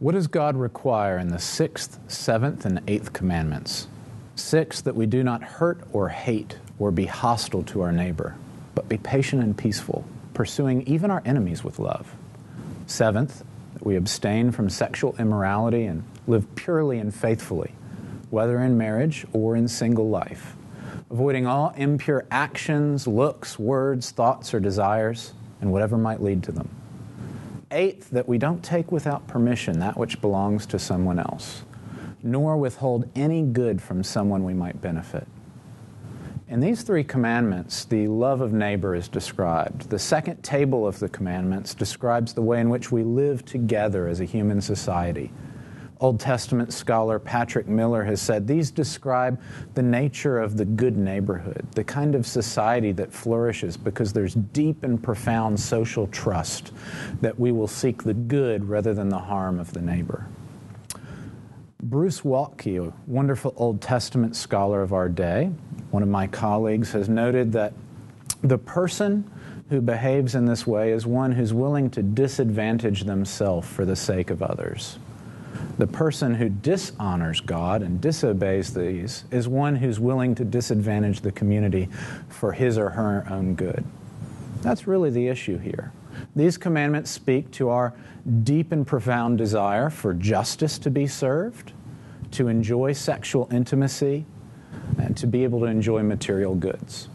What does God require in the sixth, seventh, and eighth commandments? Sixth, that we do not hurt or hate or be hostile to our neighbor, but be patient and peaceful, pursuing even our enemies with love. Seventh, that we abstain from sexual immorality and live purely and faithfully, whether in marriage or in single life, avoiding all impure actions, looks, words, thoughts, or desires, and whatever might lead to them. Eighth, that we don't take without permission that which belongs to someone else, nor withhold any good from someone we might benefit. In these three commandments, the love of neighbor is described. The second table of the commandments describes the way in which we live together as a human society Old Testament scholar Patrick Miller has said these describe the nature of the good neighborhood, the kind of society that flourishes because there's deep and profound social trust that we will seek the good rather than the harm of the neighbor. Bruce Waltke, a wonderful Old Testament scholar of our day, one of my colleagues, has noted that the person who behaves in this way is one who's willing to disadvantage themselves for the sake of others. The person who dishonors God and disobeys these is one who's willing to disadvantage the community for his or her own good. That's really the issue here. These commandments speak to our deep and profound desire for justice to be served, to enjoy sexual intimacy, and to be able to enjoy material goods.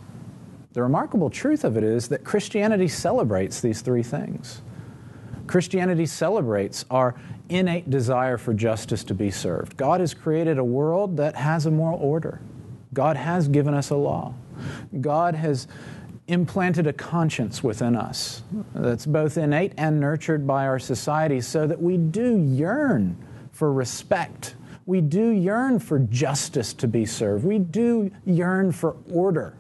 The remarkable truth of it is that Christianity celebrates these three things. Christianity celebrates our innate desire for justice to be served. God has created a world that has a moral order. God has given us a law. God has implanted a conscience within us that's both innate and nurtured by our society so that we do yearn for respect. We do yearn for justice to be served. We do yearn for order,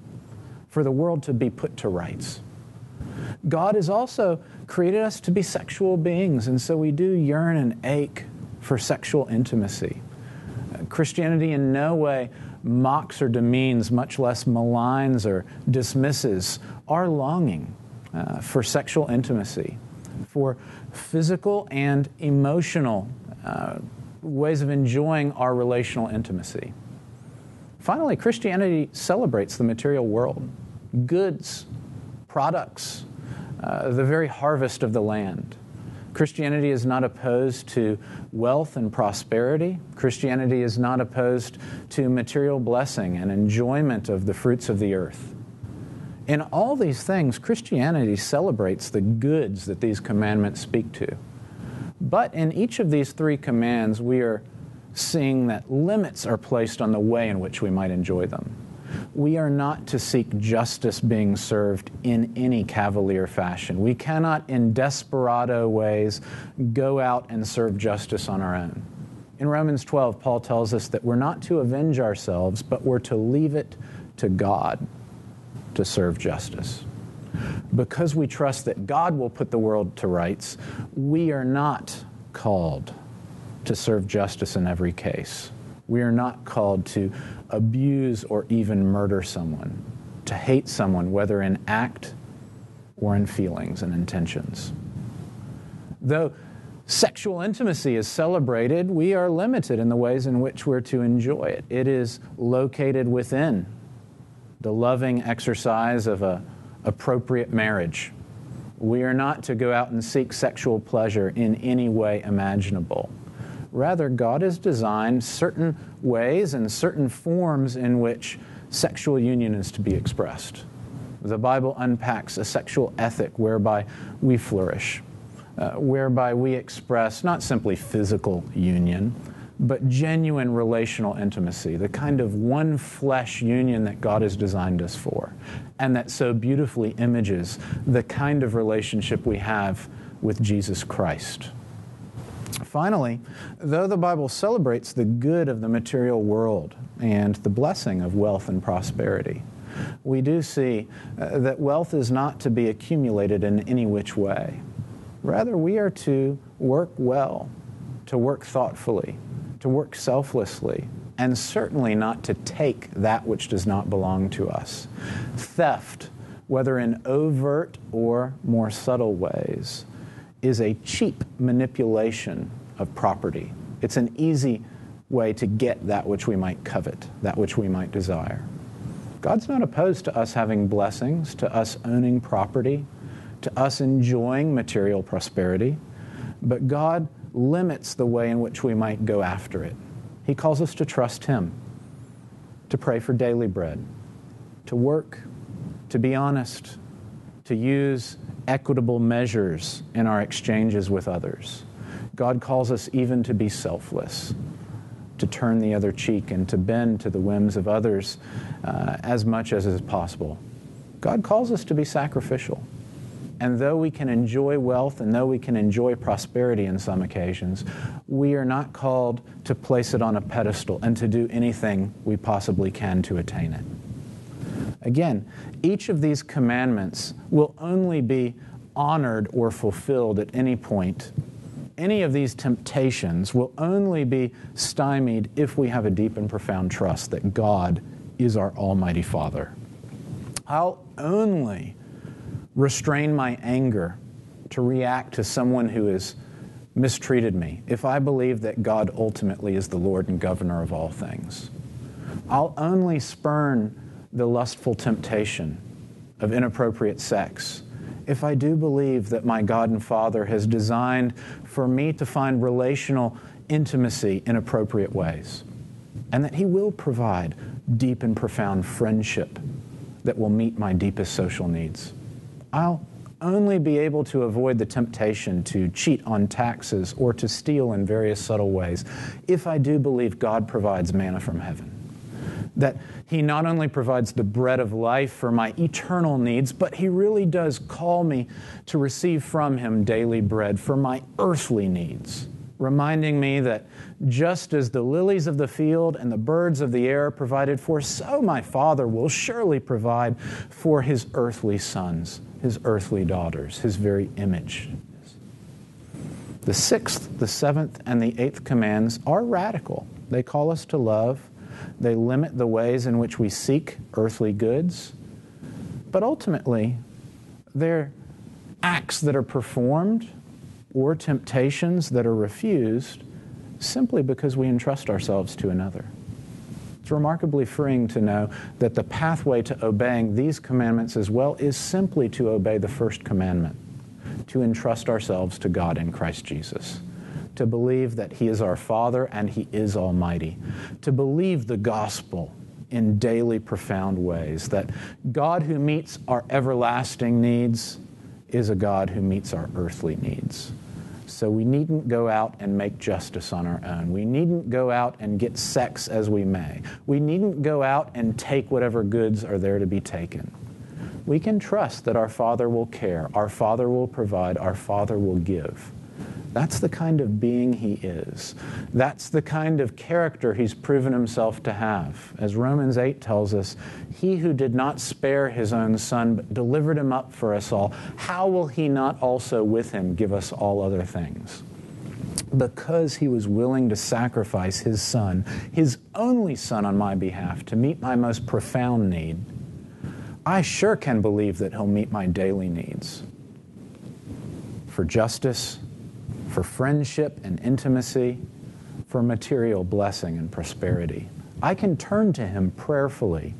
for the world to be put to rights. God has also created us to be sexual beings, and so we do yearn and ache for sexual intimacy. Christianity in no way mocks or demeans, much less maligns or dismisses our longing uh, for sexual intimacy, for physical and emotional uh, ways of enjoying our relational intimacy. Finally, Christianity celebrates the material world, goods, products, uh, the very harvest of the land. Christianity is not opposed to wealth and prosperity. Christianity is not opposed to material blessing and enjoyment of the fruits of the earth. In all these things, Christianity celebrates the goods that these commandments speak to. But in each of these three commands, we are seeing that limits are placed on the way in which we might enjoy them we are not to seek justice being served in any cavalier fashion. We cannot, in desperado ways, go out and serve justice on our own. In Romans 12, Paul tells us that we're not to avenge ourselves, but we're to leave it to God to serve justice. Because we trust that God will put the world to rights, we are not called to serve justice in every case. We are not called to abuse or even murder someone, to hate someone, whether in act or in feelings and intentions. Though sexual intimacy is celebrated, we are limited in the ways in which we're to enjoy it. It is located within the loving exercise of an appropriate marriage. We are not to go out and seek sexual pleasure in any way imaginable. Rather, God has designed certain ways and certain forms in which sexual union is to be expressed. The Bible unpacks a sexual ethic whereby we flourish, uh, whereby we express not simply physical union, but genuine relational intimacy, the kind of one flesh union that God has designed us for, and that so beautifully images the kind of relationship we have with Jesus Christ. Finally, though the Bible celebrates the good of the material world and the blessing of wealth and prosperity, we do see uh, that wealth is not to be accumulated in any which way. Rather, we are to work well, to work thoughtfully, to work selflessly, and certainly not to take that which does not belong to us. Theft, whether in overt or more subtle ways, is a cheap manipulation of property. It's an easy way to get that which we might covet, that which we might desire. God's not opposed to us having blessings, to us owning property, to us enjoying material prosperity, but God limits the way in which we might go after it. He calls us to trust Him, to pray for daily bread, to work, to be honest, to use equitable measures in our exchanges with others. God calls us even to be selfless, to turn the other cheek and to bend to the whims of others uh, as much as is possible. God calls us to be sacrificial. And though we can enjoy wealth and though we can enjoy prosperity in some occasions, we are not called to place it on a pedestal and to do anything we possibly can to attain it. Again, each of these commandments will only be honored or fulfilled at any point. Any of these temptations will only be stymied if we have a deep and profound trust that God is our Almighty Father. I'll only restrain my anger to react to someone who has mistreated me if I believe that God ultimately is the Lord and governor of all things. I'll only spurn the lustful temptation of inappropriate sex if I do believe that my God and Father has designed for me to find relational intimacy in appropriate ways, and that He will provide deep and profound friendship that will meet my deepest social needs. I'll only be able to avoid the temptation to cheat on taxes or to steal in various subtle ways if I do believe God provides manna from heaven that He not only provides the bread of life for my eternal needs, but He really does call me to receive from Him daily bread for my earthly needs, reminding me that just as the lilies of the field and the birds of the air provided for, so my Father will surely provide for His earthly sons, His earthly daughters, His very image. The sixth, the seventh, and the eighth commands are radical. They call us to love they limit the ways in which we seek earthly goods. But ultimately, they're acts that are performed or temptations that are refused simply because we entrust ourselves to another. It's remarkably freeing to know that the pathway to obeying these commandments as well is simply to obey the first commandment, to entrust ourselves to God in Christ Jesus to believe that He is our Father and He is Almighty, to believe the gospel in daily profound ways, that God who meets our everlasting needs is a God who meets our earthly needs. So we needn't go out and make justice on our own. We needn't go out and get sex as we may. We needn't go out and take whatever goods are there to be taken. We can trust that our Father will care, our Father will provide, our Father will give. That's the kind of being he is. That's the kind of character he's proven himself to have. As Romans 8 tells us, he who did not spare his own son, but delivered him up for us all, how will he not also with him give us all other things? Because he was willing to sacrifice his son, his only son on my behalf, to meet my most profound need, I sure can believe that he'll meet my daily needs for justice for friendship and intimacy, for material blessing and prosperity. I can turn to Him prayerfully,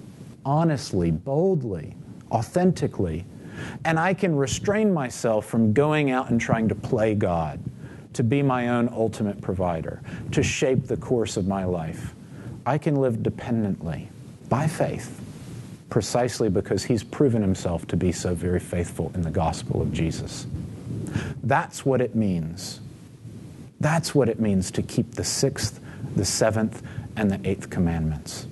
honestly, boldly, authentically, and I can restrain myself from going out and trying to play God, to be my own ultimate provider, to shape the course of my life. I can live dependently, by faith, precisely because He's proven Himself to be so very faithful in the gospel of Jesus. That's what it means that's what it means to keep the sixth, the seventh, and the eighth commandments.